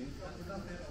Gracias.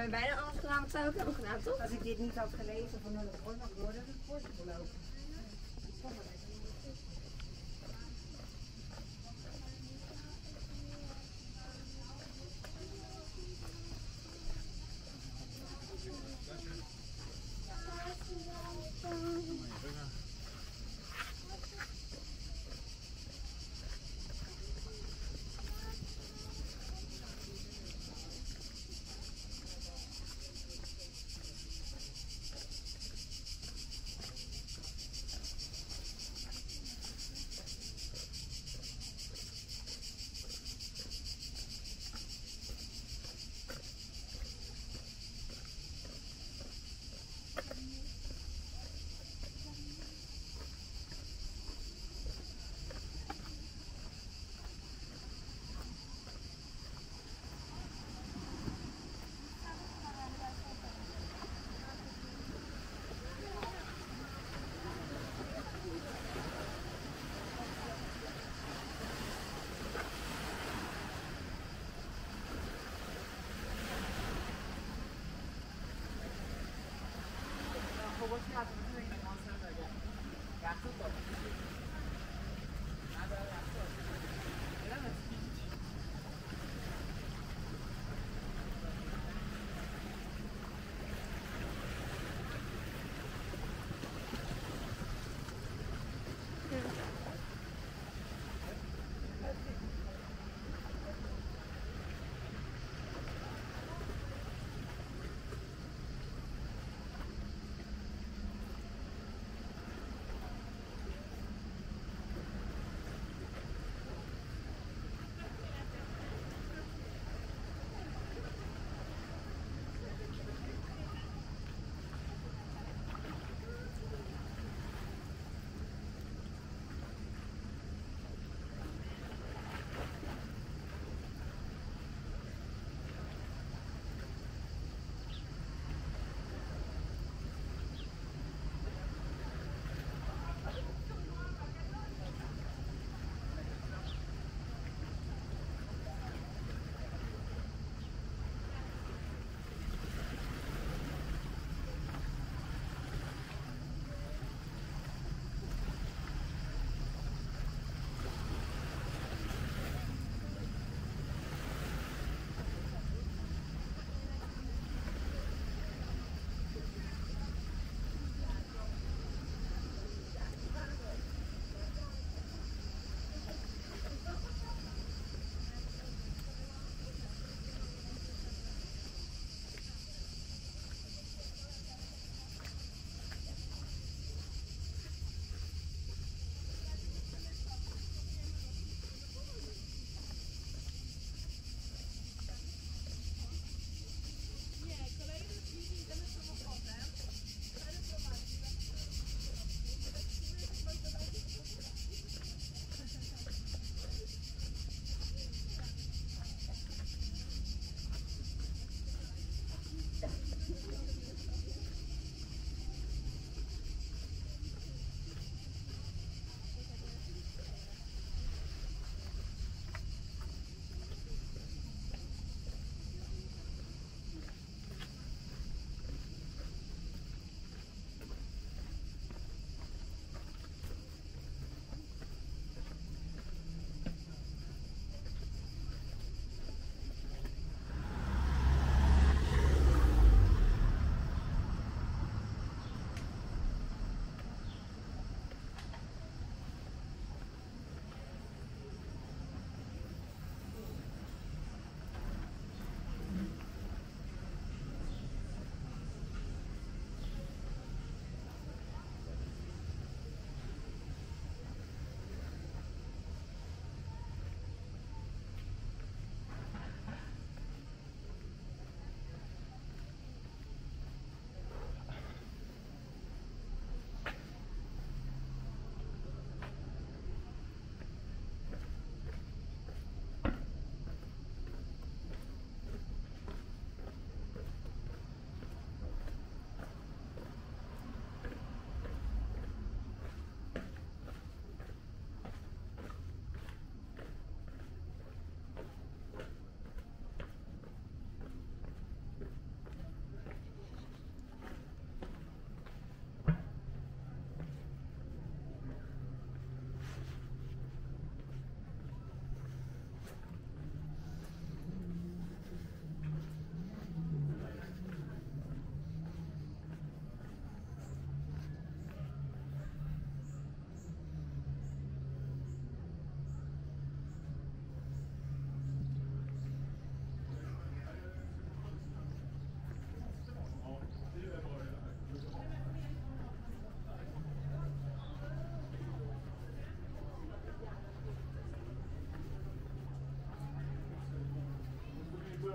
hebben bijna alles gedaan wat zij ook hebben gedaan, toch? Als ik dit niet had gelezen, van dan had ik morgen het bordje gelopen.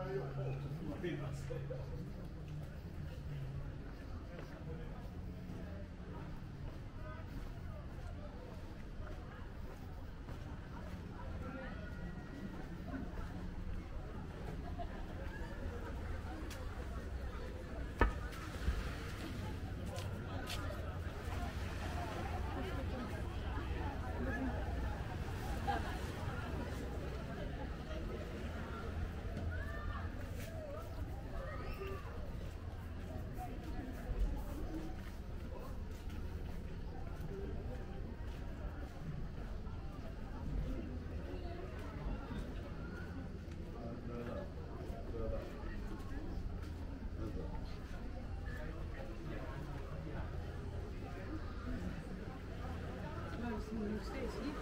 aeroporto. Nee.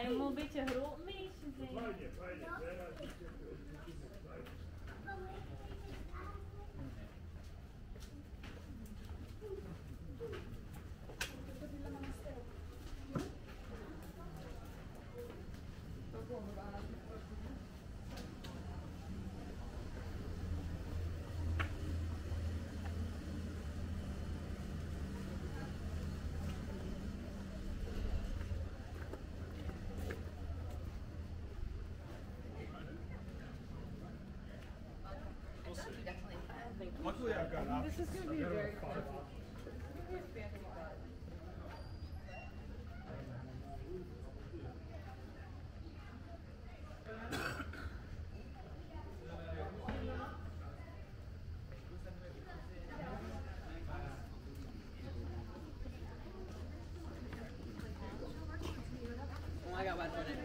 ja, allemaal een beetje een rol. Meisje, beetje rolmeestje zijn. This is going to be very fun. Oh, I got one for it.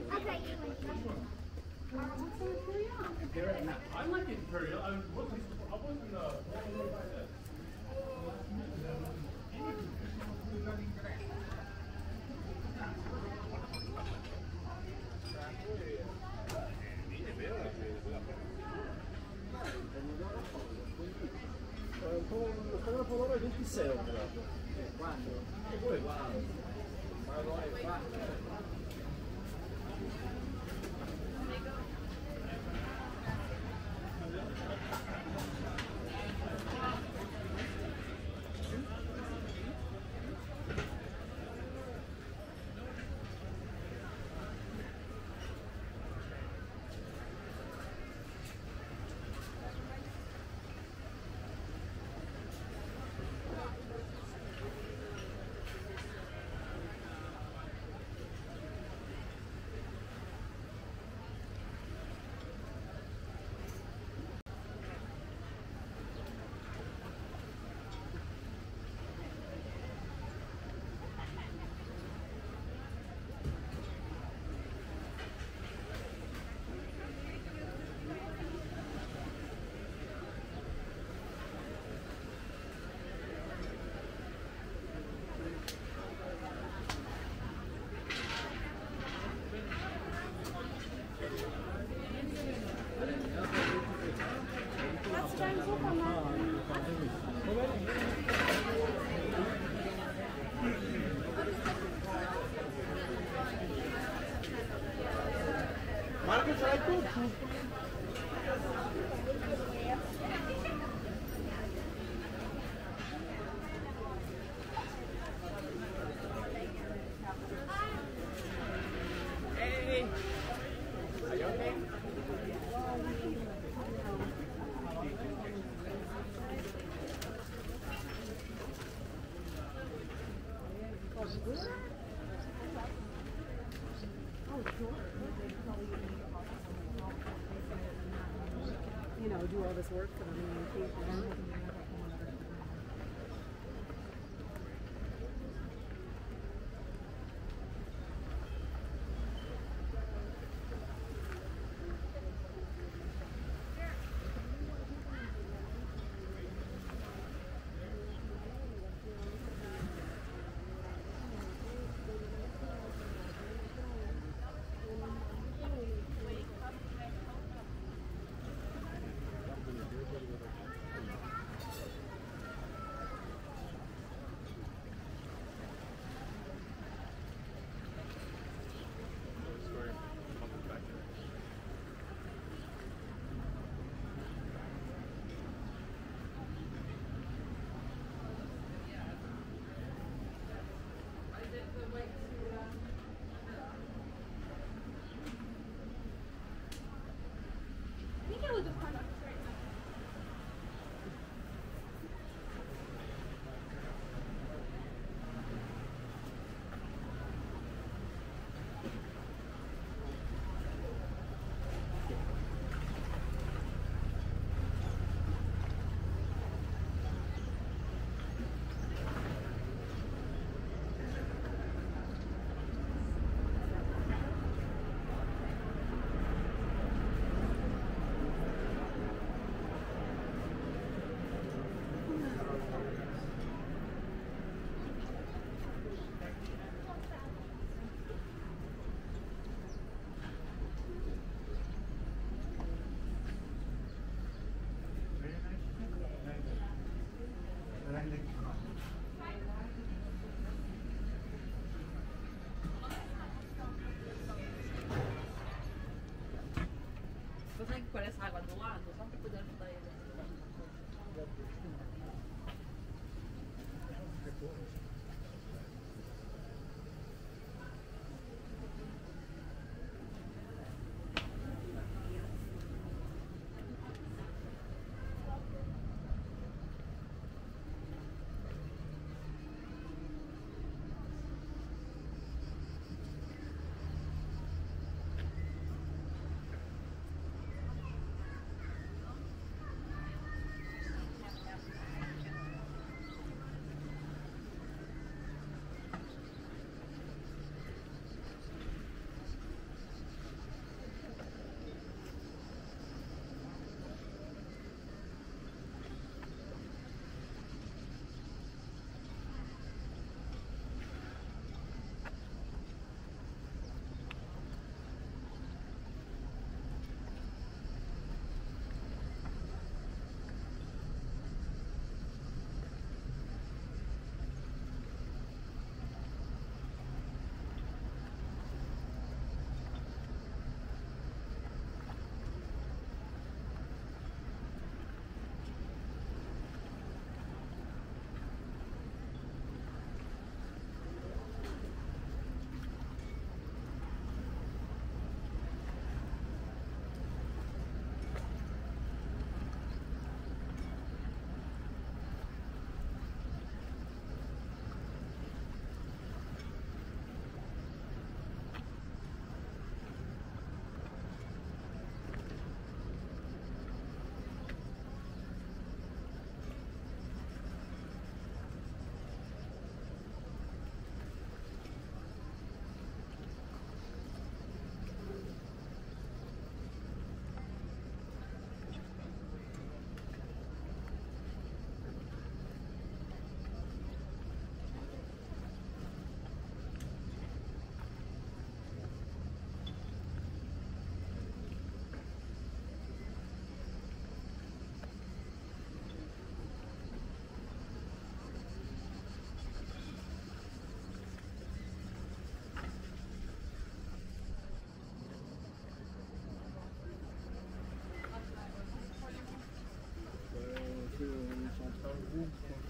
I like Imperial. Então, o è não vai vir de céu, cara. You do all this work? for 我。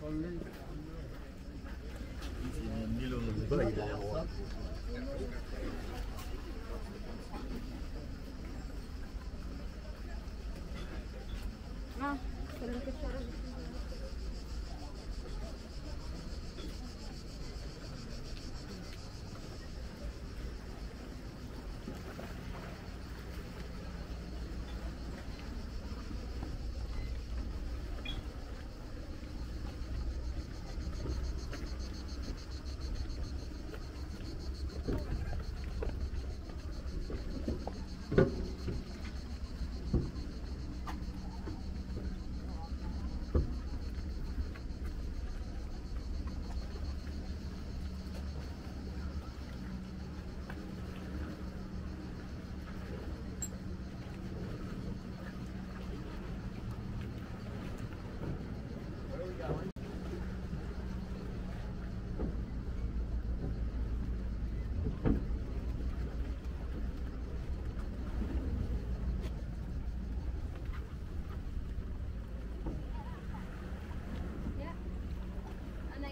你你弄的多一点。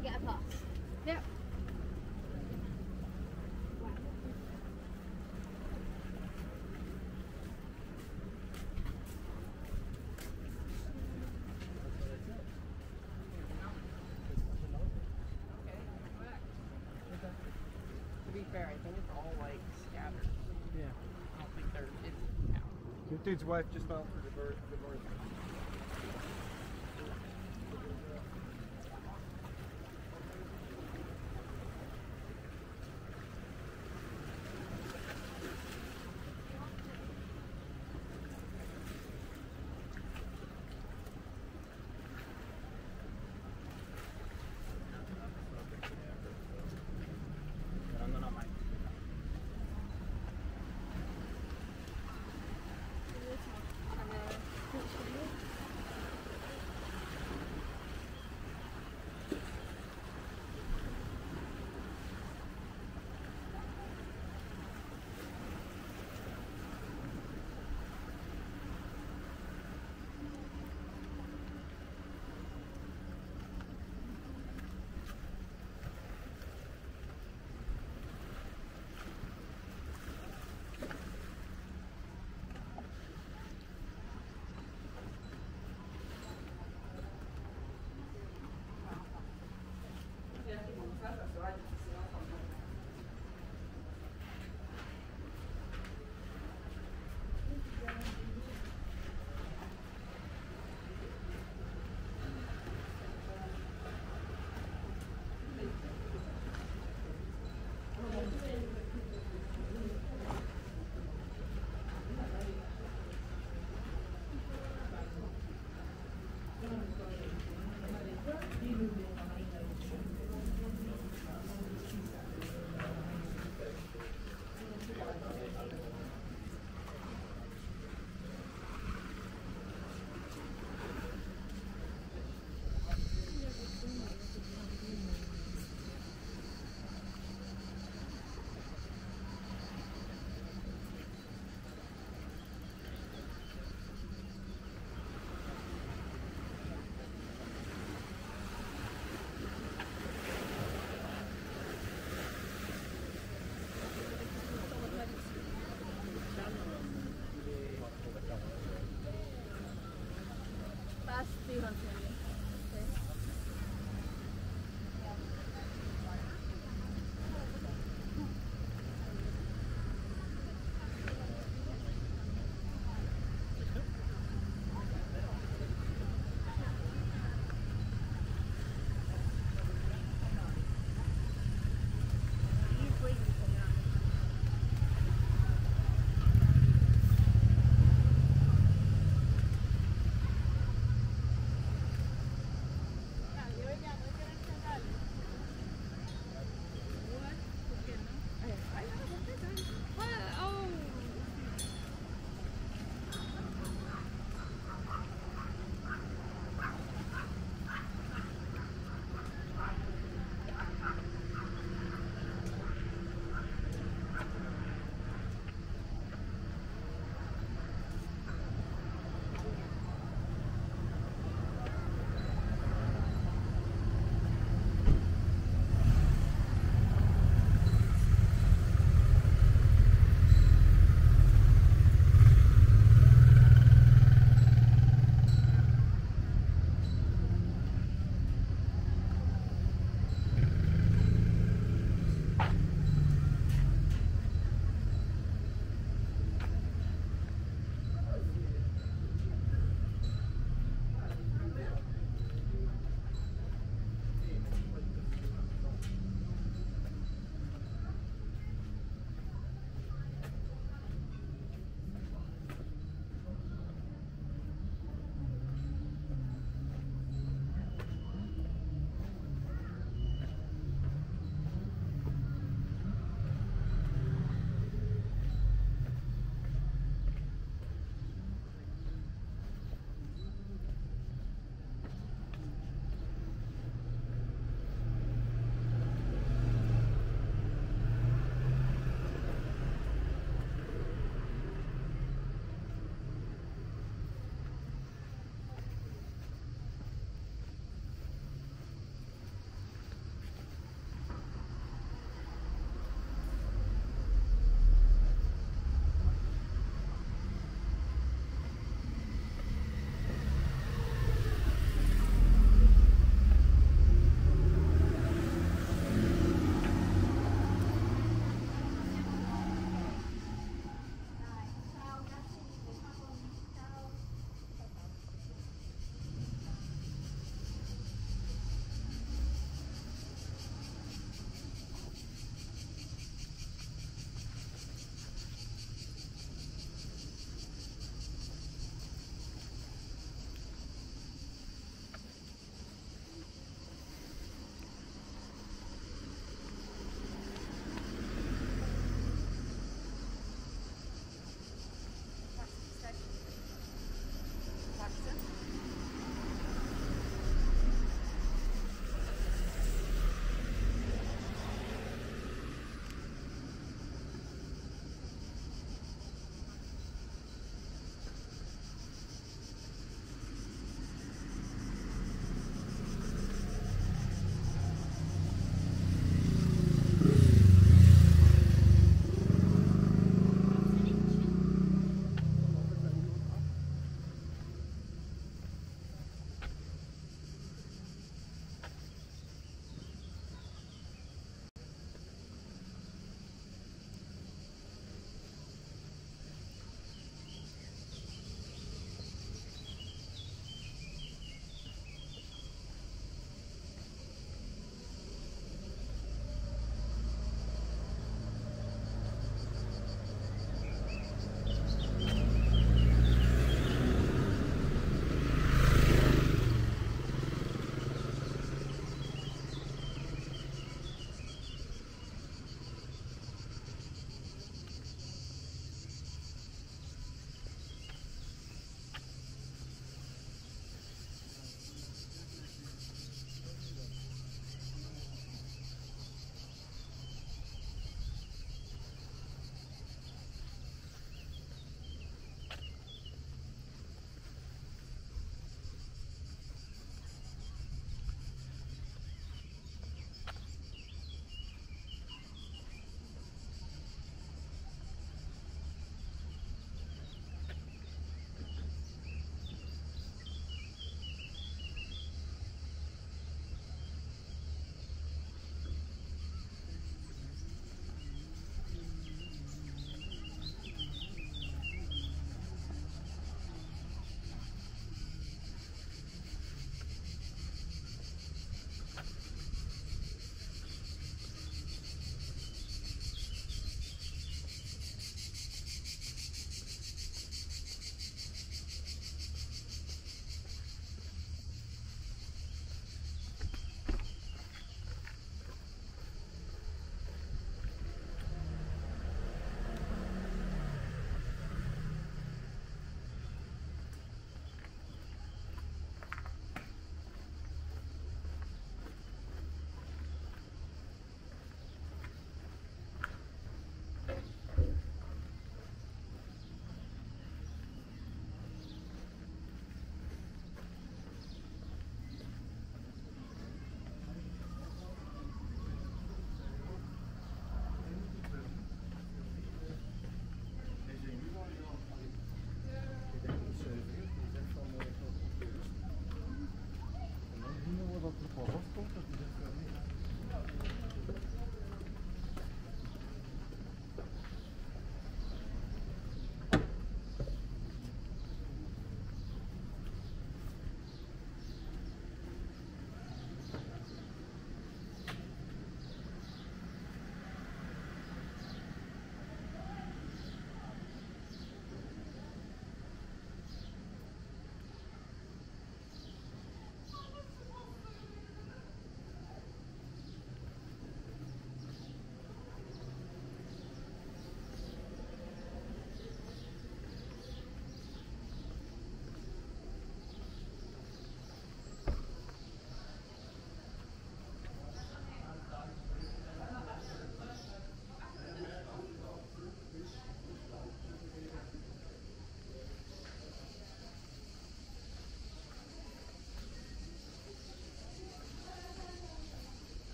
And get a pass. Yep. To be fair, I think it's all like scattered. Yeah. I don't think they're. It's, yeah. Your dude's wife just filed for divorce. divorce. And, plazas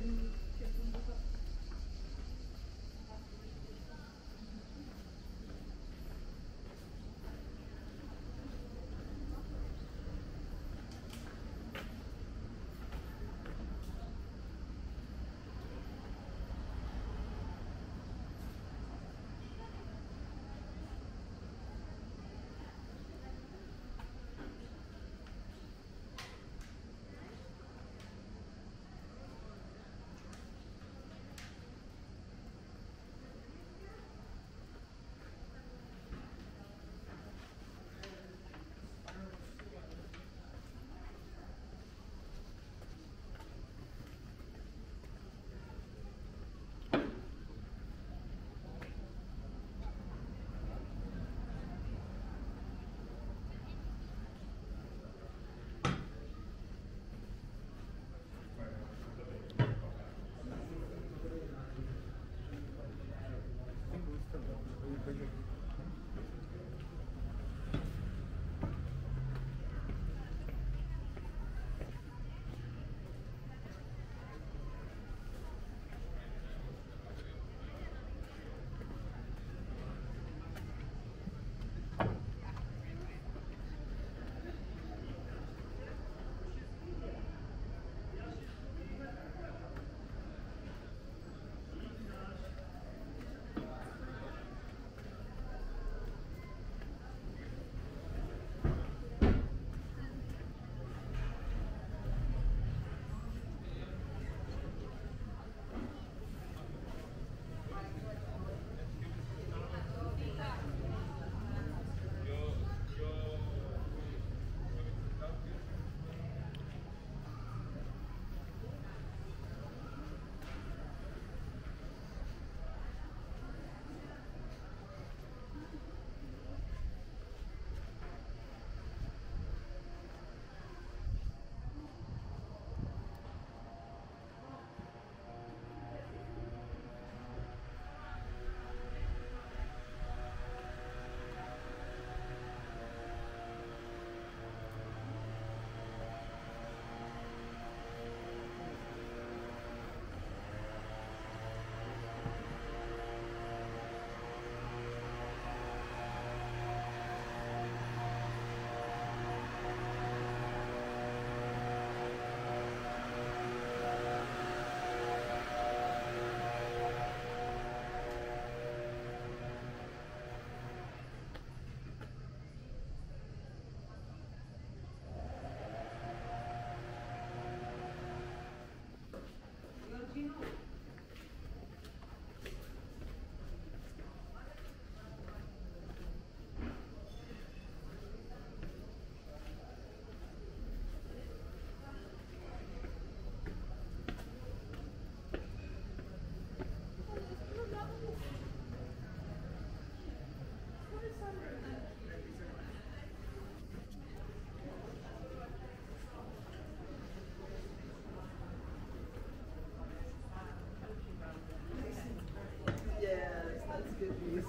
can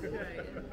Right.